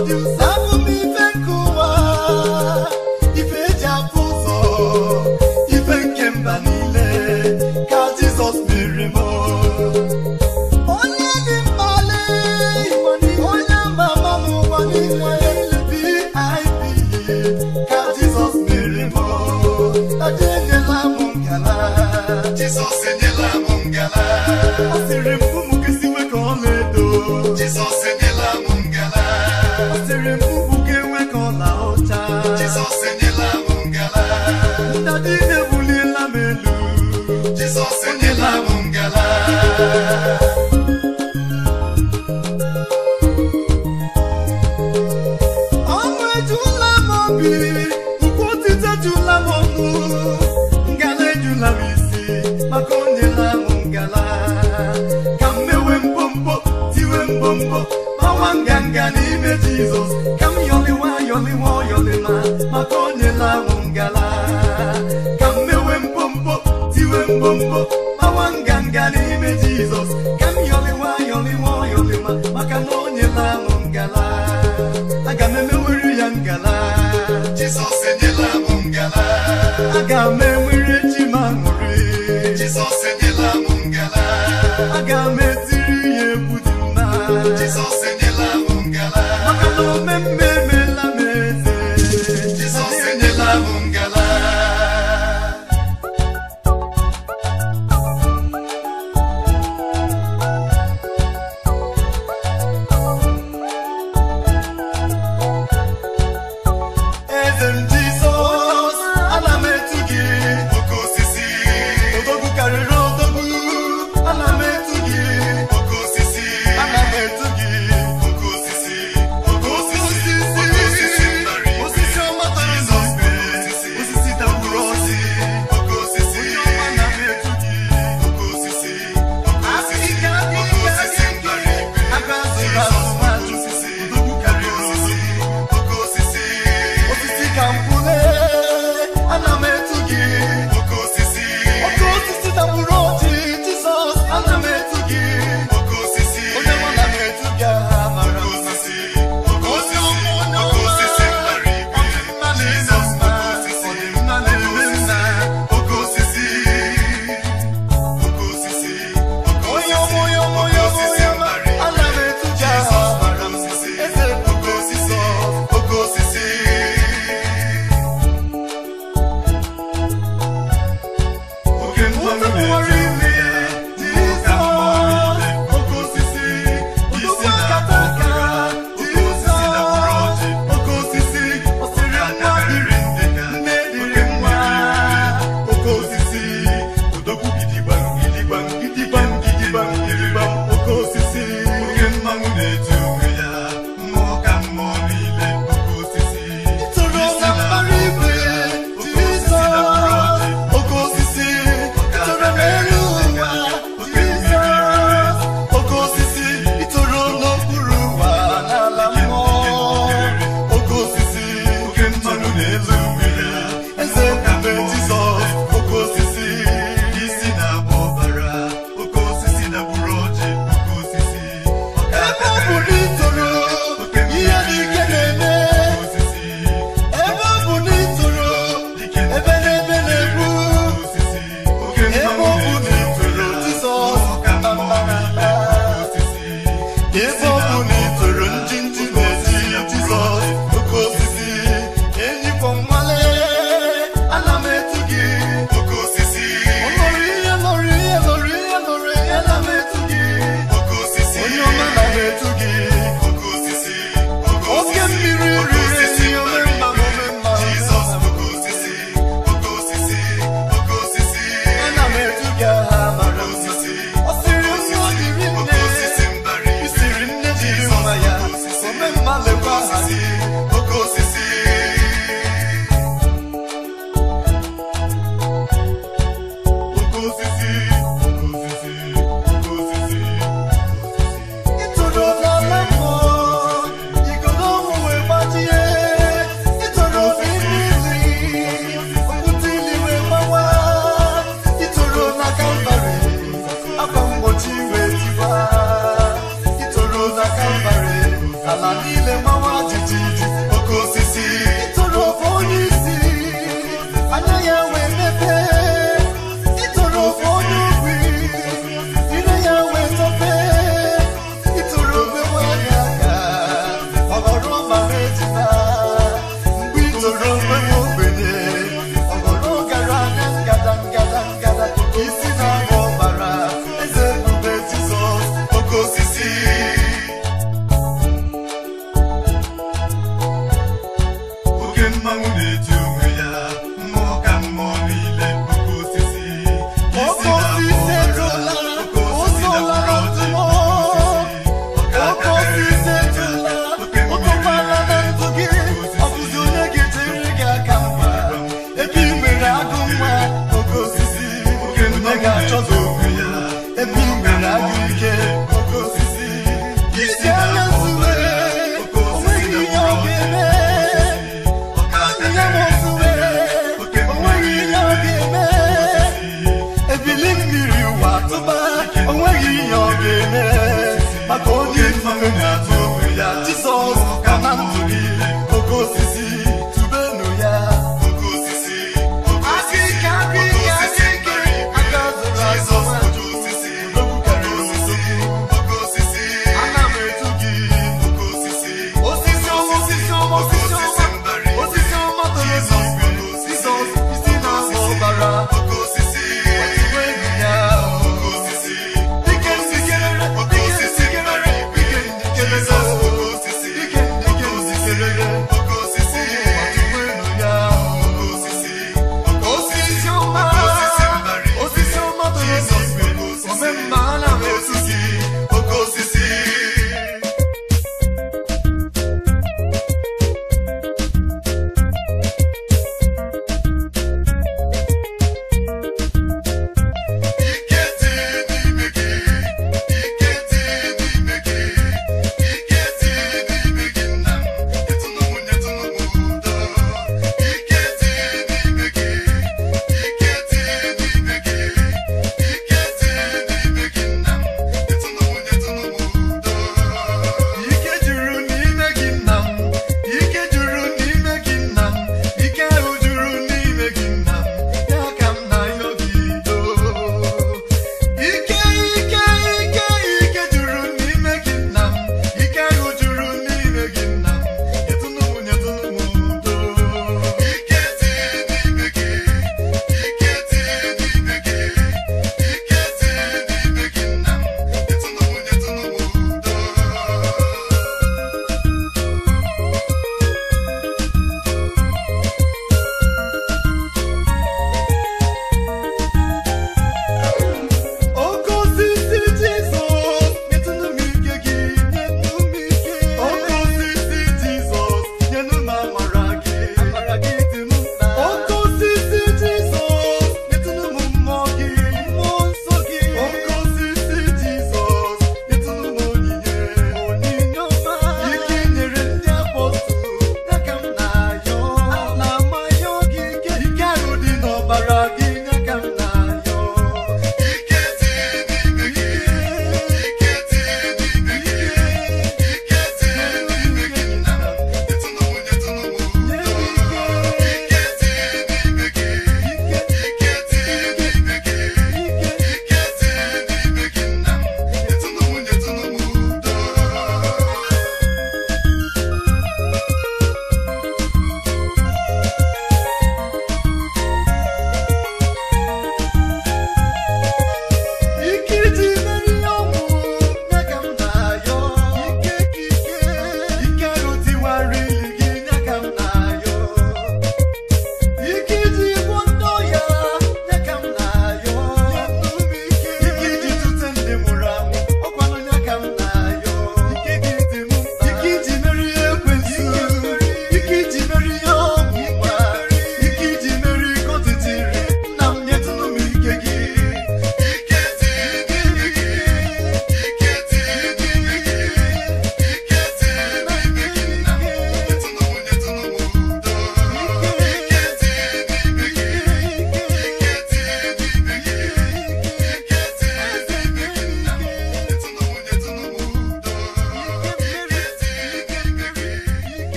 ụtọ. Abụ Ọnwụ Aga